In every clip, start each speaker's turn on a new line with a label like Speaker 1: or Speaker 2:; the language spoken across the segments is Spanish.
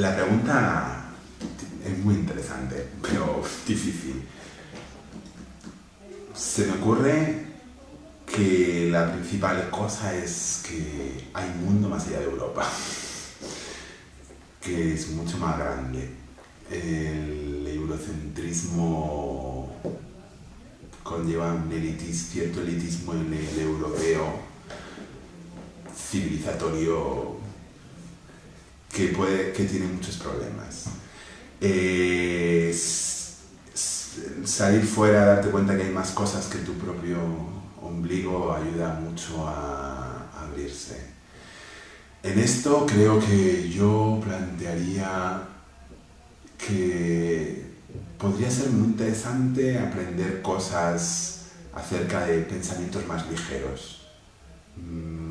Speaker 1: La pregunta es muy interesante, pero difícil. Se me ocurre que la principal cosa es que hay un mundo más allá de Europa, que es mucho más grande. El eurocentrismo conlleva un cierto elitismo en el europeo civilizatorio que, tiene muchos problemas. Eh, salir fuera, darte cuenta que hay más cosas que tu propio ombligo ayuda mucho a, abrirse. En esto creo que yo plantearía que podría ser muy interesante aprender cosas acerca de pensamientos más ligeros. Mm,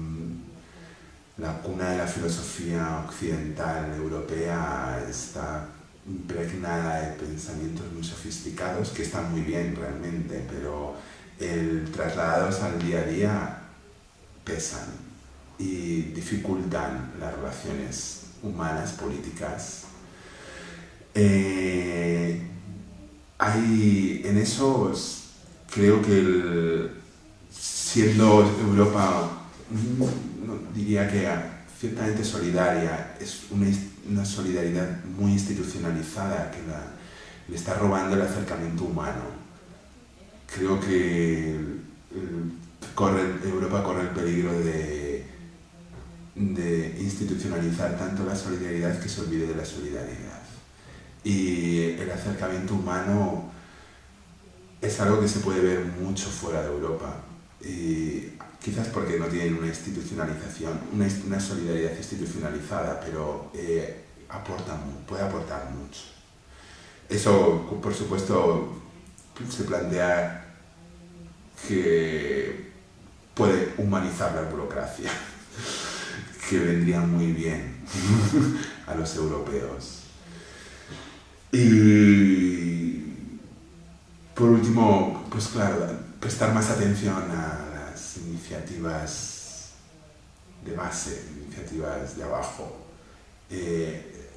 Speaker 1: la cuna de la filosofía occidental europea está impregnada de pensamientos muy sofisticados que están muy bien realmente, pero el trasladados al día a día pesan y dificultan las relaciones humanas, políticas. Eh, hay, en eso creo que siendo Europa, diría que ciertamente solidaria, es una, solidaridad muy institucionalizada que le está robando el acercamiento humano creo que Europa corre el peligro de, de institucionalizar tanto la solidaridad que se olvide de la solidaridad. Y el acercamiento humano es algo que se puede ver mucho fuera de Europa. Quizás porque no tienen una institucionalización, una, solidaridad institucionalizada, pero eh, puede aportar mucho. Eso, por supuesto, se plantea que puede humanizar la burocracia, que vendría muy bien a los europeos. Y por último, pues claro, prestar más atención a iniciativas de base, iniciativas de abajo. Eh,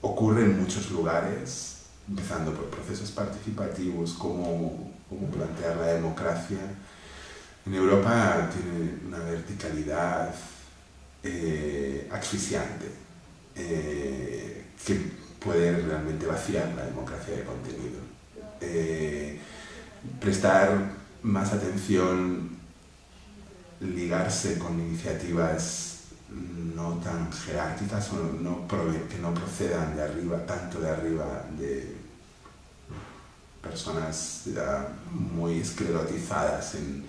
Speaker 1: ocurre en muchos lugares, empezando por procesos participativos, como, plantear la democracia. En Europa tiene una verticalidad eh, asfixiante eh, que puede realmente vaciar la democracia de contenido. Eh, prestar más atención, ligarse con iniciativas no tan jerárquicas o no, que no procedan de arriba, tanto de arriba de personas muy esclerotizadas en,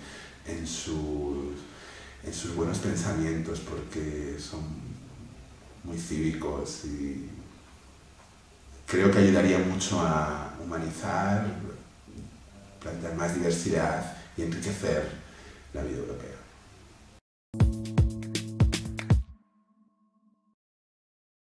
Speaker 1: en, sus, en sus buenos pensamientos porque son muy cívicos y creo que ayudaría mucho a humanizar, plantear más diversidad y enriquecer la vida europea.